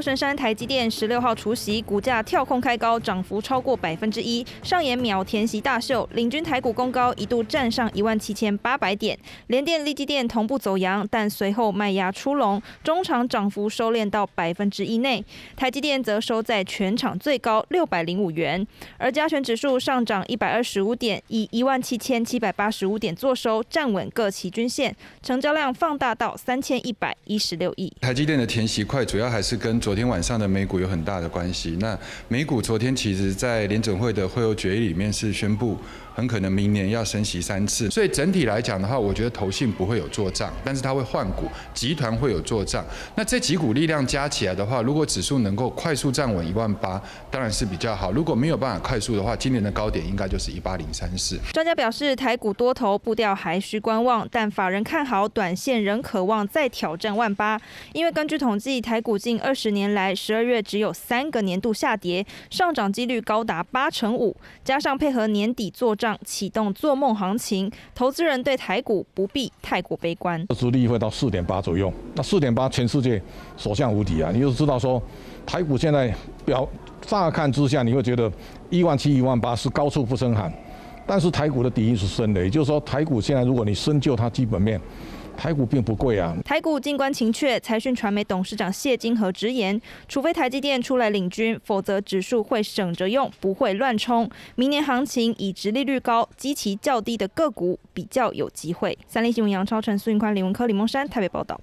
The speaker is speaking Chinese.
神山台积电十六号除夕股价跳空开高，涨幅超过百分之一，上演秒填息大秀，领军台股攻高，一度站上一万七千八百点。联电、力基电同步走阳，但随后卖压出笼，中场涨幅收敛到百分之一内。台积电则收在全场最高六百零五元，而加权指数上涨一百二十五点，以一万七千七百八十五点作收，站稳各期均线，成交量放大到三千一百一十六亿。台积电的填息快，主要还是跟昨天晚上的美股有很大的关系。那美股昨天其实在联准会的会后决议里面是宣布，很可能明年要升息三次。所以整体来讲的话，我觉得投信不会有做账，但是它会换股，集团会有做账。那这几股力量加起来的话，如果指数能够快速站稳一万八，当然是比较好。如果没有办法快速的话，今年的高点应该就是一八零三四。专家表示，台股多头步调还需观望，但法人看好短线仍渴望再挑战万八，因为根据统计。台股近二十年来，十二月只有三个年度下跌，上涨几率高达八成五。加上配合年底做账，启动做梦行情，投资人对台股不必太过悲观。殖利会到四点八左右，那四点八全世界所向无敌啊！你就知道说，台股现在表乍看之下，你会觉得一万七、一万八是高处不胜寒，但是台股的底蕴是深的，也就是说，台股现在如果你深究它基本面。台股并不贵啊。台股静观情却，财讯传媒董事长谢金河直言，除非台积电出来领军，否则指数会省着用，不会乱冲。明年行情以直利率高、基期较低的个股比较有机会。三立新闻杨超成、苏云宽、李文科、李梦山台北报道。